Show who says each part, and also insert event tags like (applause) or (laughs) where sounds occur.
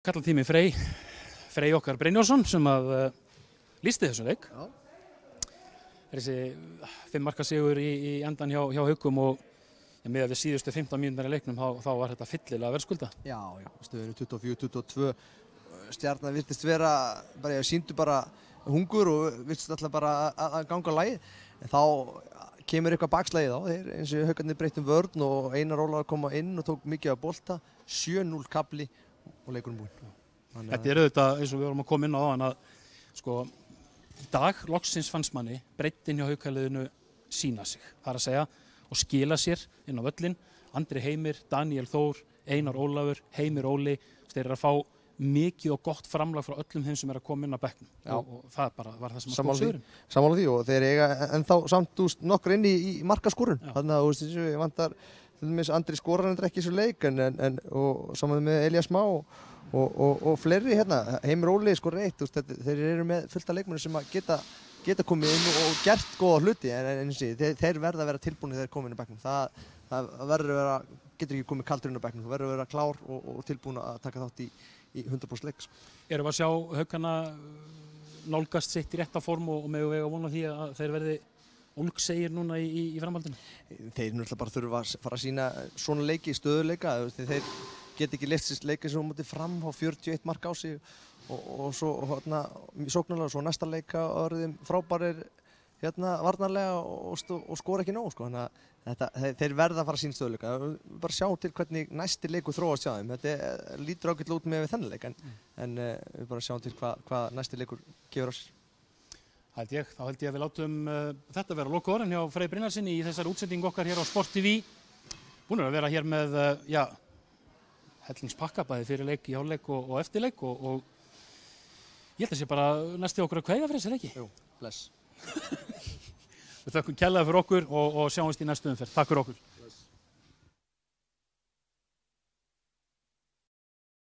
Speaker 1: kalla tími Frey, Frey okkar Brynjónsson sem að uh, lísti þessum leik.
Speaker 2: Já.
Speaker 1: Þessi fimm marka sigur í, í endan hjá, hjá haugum og ja, með við síðustu 15 mínútur í leiknum þá, þá var þetta fyllilega verðskulda.
Speaker 2: Já, já, stöðinu 24-22 stjarnar virtist vera, bara ég síndu bara hungur og virtist alltaf bara að að ganga lægi en þá kemur eitthvað bakslægið á þeir eins og haugarnir breytum vörn og Einar Ólar kom inn og tók mikið af bolta 7-0 kapli og leikurinn búinn
Speaker 1: Þetta er auðvitað eins og við vorum að koma inn á þann að sko í dag loksins fannst manni breyttin hjá haugkæliðinu sína sig. Það er að segja og skila sér inn á völlin. Andri Heimir, Daniel Þór, Einar Ólafur, Heimir Óli. Þeir eru að fá mikið og gott framlag frá öllum þeim sem er að koma inn á bekknum. Og, og það bara var það sem að
Speaker 2: því.
Speaker 1: sögurinn.
Speaker 2: Samála því og þeir eiga ennþá samt þú veist, nokkur inn í, í markaskorun þannig að þú veist, þessu, ég vantar til dæmis Andri skorar hendur ekki í þessu leik en, en, og saman með Elias Má og, og, og, og fleiri hérna Heimir Óli skor reitt, þeir eru með fullt af leikmennu sem geta, geta komið inn og, og gert góða hluti en, en, en sí, þeir, verða að vera tilbúinir þegar þeir komið inn á bekknum það, það verður að vera, getur ekki komið kaldur inn á bekknum, þú verður að vera klár og, og tilbúin að taka þátt í, í 100% leik.
Speaker 1: Erum við að sjá haugana nálgast sitt í rétta form og, og með vega vona því að þeir verði ólgsegir núna í, í, í framhaldinu.
Speaker 2: þeir náttúrulega bara þurfa að fara að sína svona leiki, stöðuleika þú veist, þeir get ekki liftist leika sem mútið fram á 41 mark á sig og, og svo hérna, sóknarlega og svo næsta leika orðum frábærir hérna varnarlega og, stó, og skora ekki nóg sko. þannig að þetta, þeir, verða að fara að sína stöðuleika bara sjá til hvernig næsti leiku þróast hjá þeim þetta lítur ágætlega út með þennan leik en, en uh, við bara sjáum til hvað hva næsti leikur gefur á sér
Speaker 1: Held ég, þá held ég að við látum uh, þetta vera loka orðin hjá Frey Brynarsinni í þessari útsendingu okkar hér á Sport TV. Búin að vera hér með, uh, já, hellingspakka bæði fyrir leik, í hálfleik og, og eftirleik og, og ég held að sé bara næstu okkur að kveðja fyrir þessi leiki.
Speaker 2: Jú, bless (laughs)
Speaker 1: Við þökkum kjallaði fyrir okkur og, og sjáumst í næstu umferð. Takk fyrir okkur.